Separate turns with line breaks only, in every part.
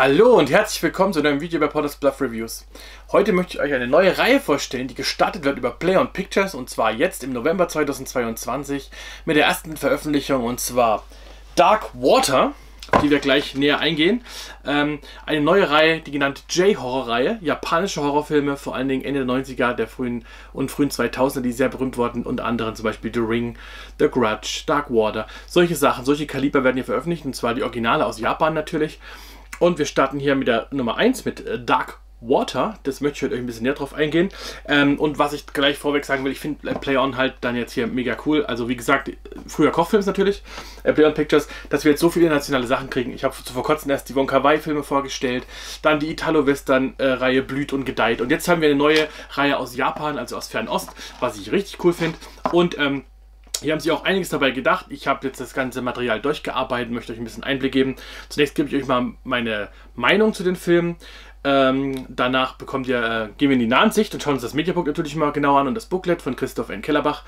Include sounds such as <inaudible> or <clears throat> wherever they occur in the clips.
Hallo und herzlich willkommen zu einem Video bei Potters Bluff Reviews. Heute möchte ich euch eine neue Reihe vorstellen, die gestartet wird über Play on Pictures und zwar jetzt im November 2022 mit der ersten Veröffentlichung und zwar Dark Water auf die wir gleich näher eingehen. Ähm, eine neue Reihe, die genannte J-Horror-Reihe, japanische Horrorfilme, vor allen Dingen Ende der 90er der frühen und frühen 2000er, die sehr berühmt wurden, unter anderem zum Beispiel The Ring, The Grudge, Dark Water, solche Sachen, solche Kaliber werden hier veröffentlicht, und zwar die Originale aus Japan natürlich. Und wir starten hier mit der Nummer 1, mit äh, Dark Water, das möchte ich euch ein bisschen näher drauf eingehen. Ähm, und was ich gleich vorweg sagen will, ich finde Play On halt dann jetzt hier mega cool. Also wie gesagt, früher Kochfilms natürlich, äh, Play On Pictures, dass wir jetzt so viele internationale Sachen kriegen. Ich habe vor kurzem erst die Wonka Wai Filme vorgestellt, dann die Italo-Western-Reihe Blüht und Gedeiht. Und jetzt haben wir eine neue Reihe aus Japan, also aus Fernost, was ich richtig cool finde. Und ähm, hier haben sie auch einiges dabei gedacht. Ich habe jetzt das ganze Material durchgearbeitet, möchte euch ein bisschen Einblick geben. Zunächst gebe ich euch mal meine Meinung zu den Filmen. Ähm, danach bekommt ihr, äh, gehen wir in die Nahensicht und schauen uns das Mediabook natürlich mal genauer an und das Booklet von Christoph N. Kellerbach.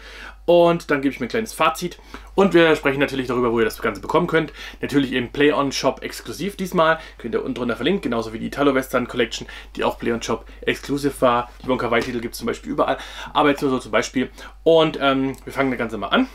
Und dann gebe ich mir ein kleines Fazit. Und wir sprechen natürlich darüber, wo ihr das Ganze bekommen könnt. Natürlich im Play-on-Shop exklusiv diesmal. Könnt ihr unten drunter verlinken, genauso wie die Italo-Western Collection, die auch Play-on-Shop exklusiv war. Die Wonka Wai-Titel gibt es zum Beispiel überall, aber jetzt nur so zum Beispiel. Und ähm, wir fangen das Ganze mal an.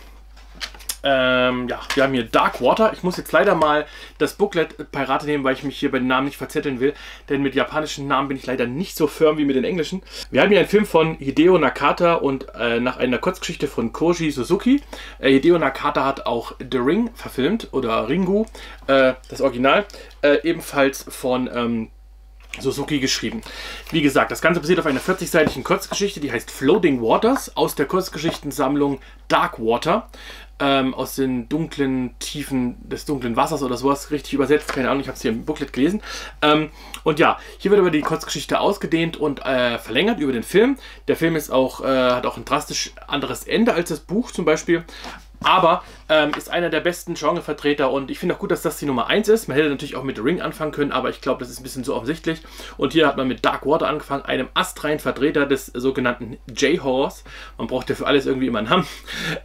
Ähm, ja, wir haben hier Dark Water. Ich muss jetzt leider mal das Booklet bei Rate nehmen, weil ich mich hier bei den Namen nicht verzetteln will. Denn mit japanischen Namen bin ich leider nicht so firm wie mit den englischen. Wir haben hier einen Film von Hideo Nakata und äh, nach einer Kurzgeschichte von Koji Suzuki. Äh, Hideo Nakata hat auch The Ring verfilmt oder Ringu, äh, das Original. Äh, ebenfalls von ähm, Suzuki geschrieben. Wie gesagt, das Ganze basiert auf einer 40-seitigen Kurzgeschichte, die heißt Floating Waters aus der Kurzgeschichtensammlung Dark Water ähm, aus den dunklen Tiefen des dunklen Wassers oder sowas richtig übersetzt. Keine Ahnung, ich habe es hier im Booklet gelesen. Ähm, und ja, hier wird aber die Kurzgeschichte ausgedehnt und äh, verlängert über den Film. Der Film ist auch, äh, hat auch ein drastisch anderes Ende als das Buch zum Beispiel. Aber ähm, ist einer der besten Genrevertreter und ich finde auch gut, dass das die Nummer 1 ist. Man hätte natürlich auch mit Ring anfangen können, aber ich glaube, das ist ein bisschen zu offensichtlich. Und hier hat man mit Dark Water angefangen, einem astreinen Vertreter des sogenannten J-Horrors. Man braucht ja für alles irgendwie immer einen Namen. <laughs>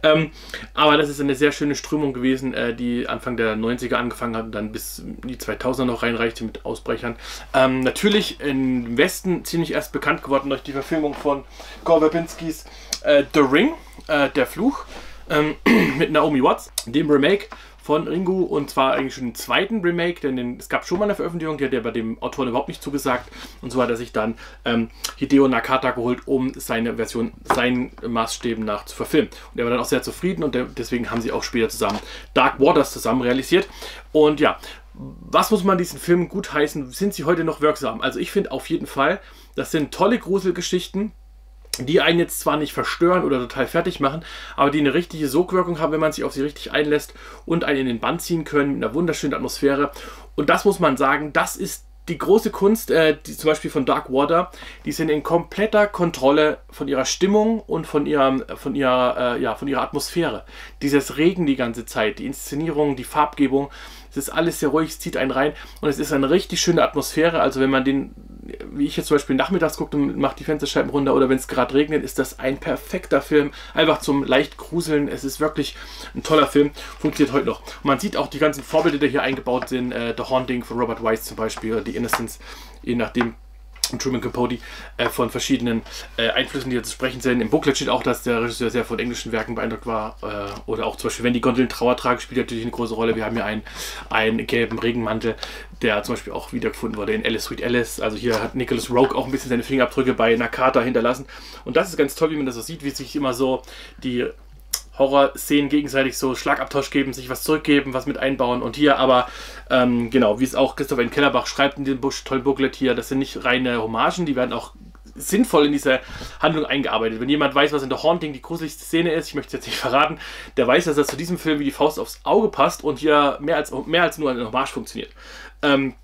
Ähm, aber das ist eine sehr schöne Strömung gewesen, äh, die Anfang der 90er angefangen hat und dann bis die 2000er noch reinreichte mit Ausbrechern. Ähm, natürlich im Westen ziemlich erst bekannt geworden durch die Verfilmung von Gore Verbinskis äh, The Ring, äh, der Fluch ähm, <clears throat> mit Naomi Watts, dem Remake von Ringu und zwar eigentlich schon den zweiten Remake, denn den, es gab schon mal eine Veröffentlichung, die hat er bei dem Autoren überhaupt nicht zugesagt und so hat er sich dann ähm, Hideo Nakata geholt, um seine Version seinen Maßstäben nach zu verfilmen. Und er war dann auch sehr zufrieden und der, deswegen haben sie auch später zusammen Dark Waters zusammen realisiert. Und ja, was muss man diesen Film gut heißen? Sind sie heute noch wirksam? Also ich finde auf jeden Fall, das sind tolle Gruselgeschichten, die einen jetzt zwar nicht verstören oder total fertig machen, aber die eine richtige Sogwirkung haben, wenn man sich auf sie richtig einlässt und einen in den Bann ziehen können mit einer wunderschönen Atmosphäre. Und das muss man sagen, das ist die große Kunst, äh, die, zum Beispiel von Dark Water, die sind in kompletter Kontrolle von ihrer Stimmung und von, ihrem, von, ihrer, äh, ja, von ihrer Atmosphäre. Dieses Regen die ganze Zeit, die Inszenierung, die Farbgebung, es ist alles sehr ruhig, es zieht einen rein und es ist eine richtig schöne Atmosphäre. Also wenn man den, wie ich jetzt zum Beispiel nachmittags guckt und macht die Fensterscheiben runter oder wenn es gerade regnet, ist das ein perfekter Film. Einfach zum leicht gruseln. Es ist wirklich ein toller Film. Funktioniert heute noch. Man sieht auch die ganzen Vorbilder, die hier eingebaut sind. Äh, The Haunting von Robert Weiss zum Beispiel, oder The Innocence, je nachdem Truman Capote äh, von verschiedenen äh, Einflüssen, die hier zu sprechen sind. Im Booklet steht auch, dass der Regisseur sehr von englischen Werken beeindruckt war. Äh, oder auch zum Beispiel, wenn die Gondeln Trauer tragen, spielt natürlich eine große Rolle. Wir haben hier einen, einen gelben Regenmantel, der zum Beispiel auch wiedergefunden wurde in Alice Sweet Alice. Also hier hat Nicholas Rogue auch ein bisschen seine Fingerabdrücke bei Nakata hinterlassen. Und das ist ganz toll, wie man das so sieht, wie sich immer so die Horror-Szenen gegenseitig so Schlagabtausch geben, sich was zurückgeben, was mit einbauen. Und hier aber, ähm, genau, wie es auch Christoph N. Kellerbach schreibt in dem Busch, tollen Booklet hier, das sind nicht reine Hommagen, die werden auch sinnvoll in diese Handlung eingearbeitet. Wenn jemand weiß, was in The Haunting die gruseligste Szene ist, ich möchte es jetzt nicht verraten, der weiß, dass das zu diesem Film wie die Faust aufs Auge passt und hier mehr als, mehr als nur eine Hommage funktioniert. Ähm,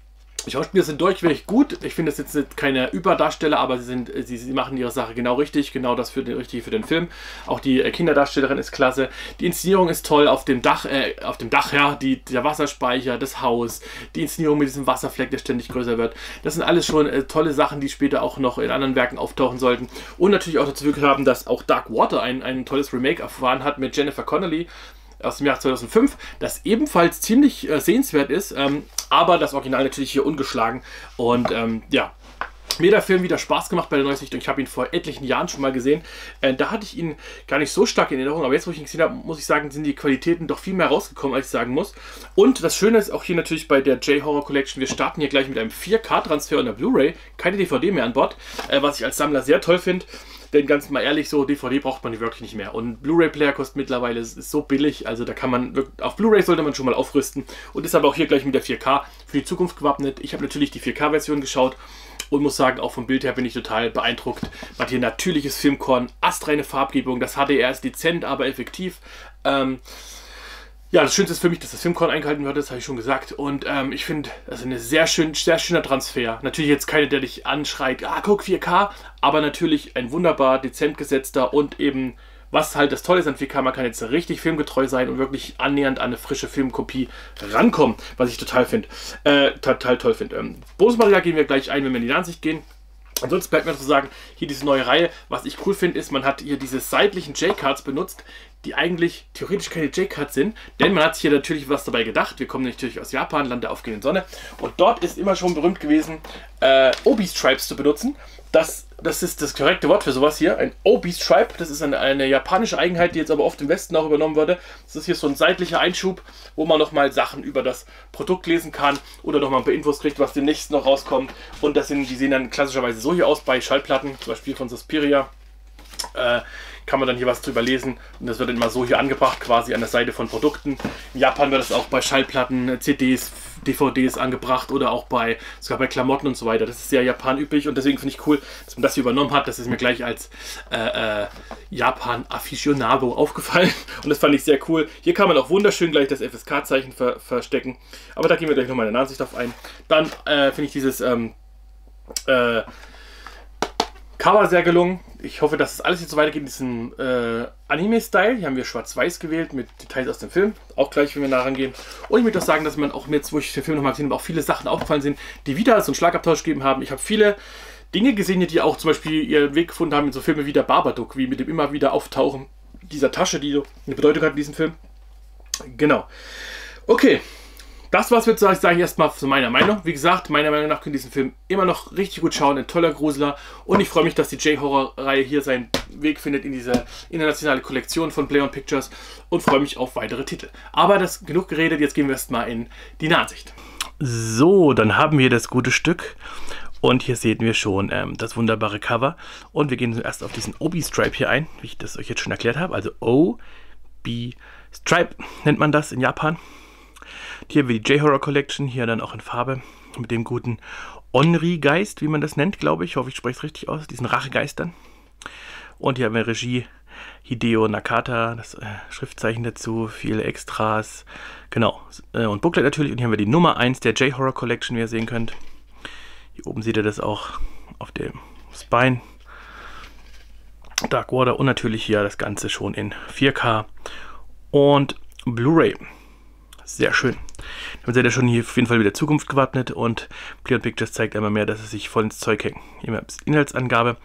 die Schauspieler sind durchweg gut. Ich finde, es jetzt keine Überdarsteller, aber sie, sind, sie, sie machen ihre Sache genau richtig. Genau das für den, richtig für den Film. Auch die äh, Kinderdarstellerin ist klasse. Die Inszenierung ist toll. Auf dem Dach, äh, auf dem Dach, ja, die, der Wasserspeicher, das Haus, die Inszenierung mit diesem Wasserfleck, der ständig größer wird. Das sind alles schon äh, tolle Sachen, die später auch noch in anderen Werken auftauchen sollten. Und natürlich auch dazu haben, dass auch Dark Water ein, ein tolles Remake erfahren hat mit Jennifer Connelly aus dem Jahr 2005, das ebenfalls ziemlich äh, sehenswert ist. Ähm, Aber das Original natürlich hier ungeschlagen. Und ähm, ja, mir der Film wieder Spaß gemacht bei der Neusichtung. Ich habe ihn vor etlichen Jahren schon mal gesehen. Äh, da hatte ich ihn gar nicht so stark in Erinnerung, aber jetzt, wo ich ihn gesehen habe, muss ich sagen, sind die Qualitäten doch viel mehr rausgekommen, als ich sagen muss. Und das Schöne ist auch hier natürlich bei der J-Horror Collection, wir starten hier gleich mit einem 4K-Transfer und der Blu-ray, keine DVD mehr an Bord, äh, was ich als Sammler sehr toll finde. Denn ganz mal ehrlich, so DVD braucht man wirklich nicht mehr. Und Blu-ray-Player kostet mittlerweile ist, so billig, also da kann man wirklich, auf Blu-ray sollte man schon mal aufrüsten und ist aber auch hier gleich mit der 4K für die Zukunft gewappnet. Ich habe natürlich die 4K-Version geschaut und muss sagen, auch vom Bild her bin ich total beeindruckt. Man hier natürliches Filmkorn, astreine Farbgebung, das HDR ist dezent, aber effektiv. Ähm, ja, das Schönste ist für mich, dass das Filmkorn eingehalten wird, das habe ich schon gesagt. Und ähm, ich finde, das ist ein sehr, schön, sehr schöner Transfer. Natürlich jetzt keine, der dich anschreit, ah, guck, 4K, aber natürlich ein wunderbar dezent gesetzter und eben was halt das Tolle ist an 4K, man kann jetzt richtig filmgetreu sein und wirklich annähernd an eine frische Filmkopie rankommen, was ich total finde, äh, total toll finde. Ähm, Bonusmaterial gehen wir gleich ein, wenn wir in die Ansicht gehen. Ansonsten bleibt mir zu sagen, hier diese neue Reihe, was ich cool finde, ist, man hat hier diese seitlichen J-Cards benutzt, die eigentlich theoretisch keine J-Cards sind, denn man hat sich hier natürlich was dabei gedacht. Wir kommen natürlich aus Japan, Land der aufgehenden Sonne, und dort ist immer schon berühmt gewesen, äh, Obi-Stripes zu benutzen. Das, das ist das korrekte Wort für sowas hier, ein Obi-Stripe. Das ist eine, eine, japanische Eigenheit, die jetzt aber oft im Westen auch übernommen wurde. Das ist hier so ein seitlicher Einschub, wo man nochmal Sachen über das Produkt lesen kann oder nochmal ein paar Infos kriegt, was demnächst noch rauskommt. Und das sind, die sehen dann klassischerweise so hier aus bei Schallplatten, zum Beispiel von Suspiria. Äh, kann man dann hier was drüber lesen und das wird dann immer so hier angebracht, quasi an der Seite von Produkten. In Japan wird das auch bei Schallplatten, CDs, DVDs angebracht oder auch bei, sogar bei Klamotten und so weiter. Das ist sehr Japan üblich und deswegen finde ich cool, dass man das hier übernommen hat. Das ist mir gleich als äh, äh, Japan-Aficionado aufgefallen <laughs> und das fand ich sehr cool. Hier kann man auch wunderschön gleich das FSK-Zeichen ver verstecken, aber da gehen wir gleich nochmal in der Ansicht auf ein. Dann äh, finde ich dieses ähm, äh, Cover sehr gelungen. Ich hoffe, dass es alles jetzt so weitergeht in diesem äh, Anime-Style. Hier haben wir schwarz-weiß gewählt mit Details aus dem Film. Auch gleich, wenn wir nah rangehen. Und ich möchte auch sagen, dass man auch jetzt, wo ich den Film nochmal gesehen habe, auch viele Sachen aufgefallen sind, die wieder so einen Schlagabtausch gegeben haben. Ich habe viele Dinge gesehen, die auch zum Beispiel ihren Weg gefunden haben in so Filme wie der Babadook, wie mit dem immer wieder Auftauchen dieser Tasche, die eine Bedeutung hat in diesem Film. Genau. Okay, das war's würde ich sagen erstmal zu meiner Meinung. Wie gesagt, meiner Meinung nach könnt ihr diesen Film immer noch richtig gut schauen. Ein toller Gruseler. Und ich freue mich, dass die J-Horror-Reihe hier seinen Weg findet in diese internationale Kollektion von Play on Pictures und freue mich auf weitere Titel. Aber das genug geredet, jetzt gehen wir erstmal in die Nahsicht. So, dann haben wir das gute Stück. Und hier sehen wir schon ähm, das wunderbare Cover. Und wir gehen zuerst auf diesen Obi-Stripe hier ein, wie ich das euch jetzt schon erklärt habe. Also O-B-Stripe nennt man das in Japan. Hier haben wir die J-Horror Collection, hier dann auch in Farbe mit dem guten Onri-Geist, wie man das nennt, glaube ich. Ich hoffe, ich spreche es richtig aus, diesen Rachegeistern. Und hier haben wir Regie Hideo Nakata, das äh, Schriftzeichen dazu, viele Extras, genau. Äh, und Booklet natürlich. Und hier haben wir die Nummer 1 der J-Horror Collection, wie ihr sehen könnt. Hier oben seht ihr das auch auf dem Spine. Dark Water und natürlich hier das Ganze schon in 4K und Blu-ray. Sehr schön. Damit seid ihr schon hier auf jeden Fall wieder Zukunft gewappnet und Play Pictures zeigt einmal mehr, dass es sich voll ins Zeug hängt. Hier wir Inhaltsangabe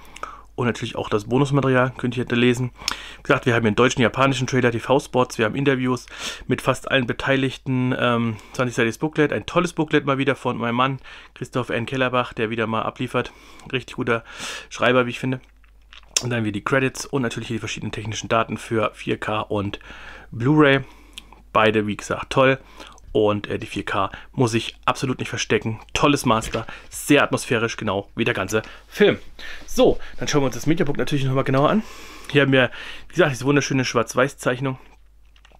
und natürlich auch das Bonusmaterial, könnt ihr hier lesen. Wie gesagt, wir haben einen deutschen, japanischen Trailer, TV-Spots, wir haben Interviews mit fast allen Beteiligten, ähm, 20-seitiges Booklet, ein tolles Booklet mal wieder von meinem Mann, Christoph N. Kellerbach, der wieder mal abliefert. Richtig guter Schreiber, wie ich finde. Und dann wie die Credits und natürlich die verschiedenen technischen Daten für 4K und Blu-ray. Beide, wie gesagt, toll. Und äh, die 4K muss ich absolut nicht verstecken. Tolles Master, sehr atmosphärisch, genau wie der ganze Film. So, dann schauen wir uns das Mediabook natürlich nochmal genauer an. Hier haben wir, wie gesagt, diese wunderschöne Schwarz-Weiß-Zeichnung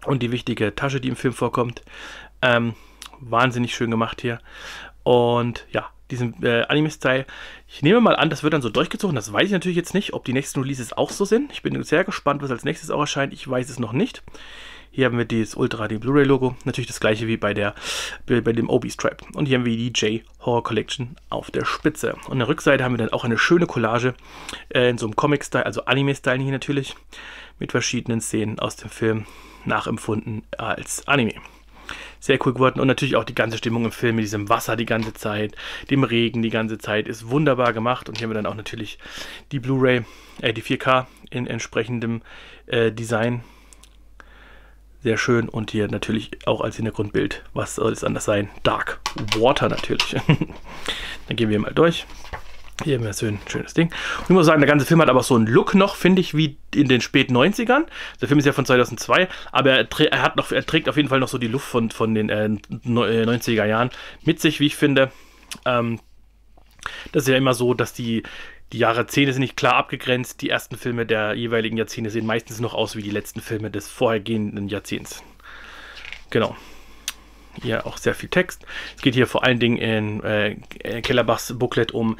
und die wichtige Tasche, die im Film vorkommt. Ähm, wahnsinnig schön gemacht hier. Und ja, diesen äh, Anime-Style. Ich nehme mal an, das wird dann so durchgezogen. Das weiß ich natürlich jetzt nicht, ob die nächsten Releases auch so sind. Ich bin sehr gespannt, was als nächstes auch erscheint. Ich weiß es noch nicht. Hier haben wir das Ultra HD Blu-ray Logo. Natürlich das gleiche wie bei, der, bei dem Obi-Stripe. Und hier haben wir die J-Horror Collection auf der Spitze. Und an der Rückseite haben wir dann auch eine schöne Collage äh, in so einem Comic-Style, also Anime-Style hier natürlich. Mit verschiedenen Szenen aus dem Film nachempfunden als Anime sehr cool geworden und natürlich auch die ganze Stimmung im Film mit diesem Wasser die ganze Zeit, dem Regen die ganze Zeit ist wunderbar gemacht und hier haben wir dann auch natürlich die Blu-ray, äh, die 4K in entsprechendem äh, Design Sehr schön. Und hier natürlich auch als Hintergrundbild, was soll es anders sein? Dark Water natürlich. <laughs> Dann gehen wir mal durch. Hier haben wir so ein schönes Ding. Und ich muss sagen, der ganze Film hat aber so einen Look noch, finde ich, wie in den späten 90ern. Der Film ist ja von 2002, aber er, er, hat noch, er trägt auf jeden Fall noch so die Luft von, von den äh, 90er äh, Jahren mit sich, wie ich finde. Ähm, das ist ja immer so, dass die, die Jahrzehnte sind nicht klar abgegrenzt. Die ersten Filme der jeweiligen Jahrzehnte sehen meistens noch aus wie die letzten Filme des vorhergehenden Jahrzehnts. Genau. Hier auch sehr viel Text. Es geht hier vor allen Dingen in äh, Kellerbachs Booklet um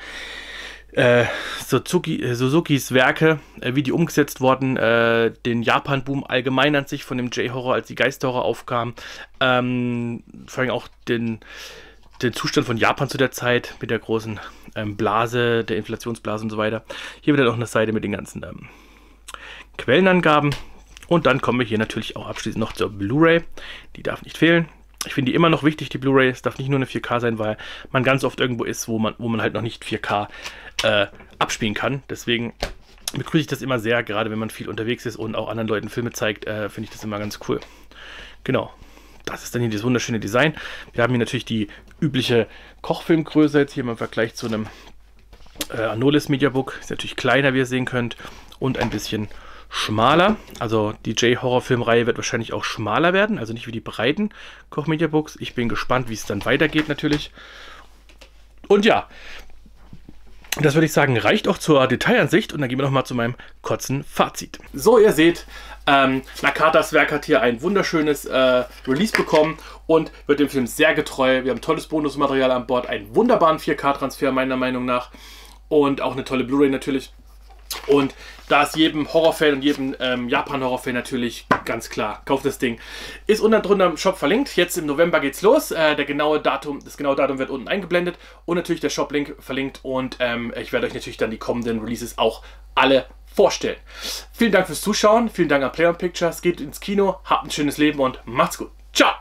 äh, Suzuki, äh, Suzukis Werke, äh, wie die umgesetzt wurden, äh, den Japan-Boom allgemein an sich von dem J-Horror, als die Geist-Horror aufkam, ähm, vor allem auch den, den Zustand von Japan zu der Zeit mit der großen ähm, Blase, der Inflationsblase und so weiter. Hier wird dann auch eine Seite mit den ganzen ähm, Quellenangaben. Und dann kommen wir hier natürlich auch abschließend noch zur Blu-ray. Die darf nicht fehlen. Ich finde die immer noch wichtig, die Blu-ray. Es darf nicht nur eine 4K sein, weil man ganz oft irgendwo ist, wo man, wo man halt noch nicht 4K äh, abspielen kann. Deswegen begrüße ich das immer sehr, gerade wenn man viel unterwegs ist und auch anderen Leuten Filme zeigt, äh, finde ich das immer ganz cool. Genau. Das ist dann hier dieses wunderschöne Design. Wir haben hier natürlich die übliche Kochfilmgröße jetzt hier im Vergleich zu einem äh, Anolis Mediabook. Ist natürlich kleiner, wie ihr sehen könnt. Und ein bisschen schmaler. Also die J-Horror-Filmreihe wird wahrscheinlich auch schmaler werden. Also nicht wie die breiten Koch-Mediabooks. Ich bin gespannt, wie es dann weitergeht natürlich. Und ja, das würde ich sagen, reicht auch zur Detailansicht und dann gehen wir nochmal zu meinem kurzen Fazit. So, ihr seht, ähm, Nakatas Werk hat hier ein wunderschönes äh, Release bekommen und wird dem Film sehr getreu. Wir haben tolles Bonusmaterial an Bord, einen wunderbaren 4K-Transfer meiner Meinung nach und auch eine tolle Blu-ray natürlich. Und da ist jedem Horrorfan und jedem ähm, Japan-Horrorfan natürlich ganz klar, kauft das Ding. Ist unten drunter im Shop verlinkt. Jetzt im November geht's los. Äh, der genaue Datum, das genaue Datum wird unten eingeblendet und natürlich der Shop-Link verlinkt. Und ähm, ich werde euch natürlich dann die kommenden Releases auch alle vorstellen. Vielen Dank fürs Zuschauen. Vielen Dank an Play on Pictures. Geht ins Kino, habt ein schönes Leben und macht's gut. Ciao!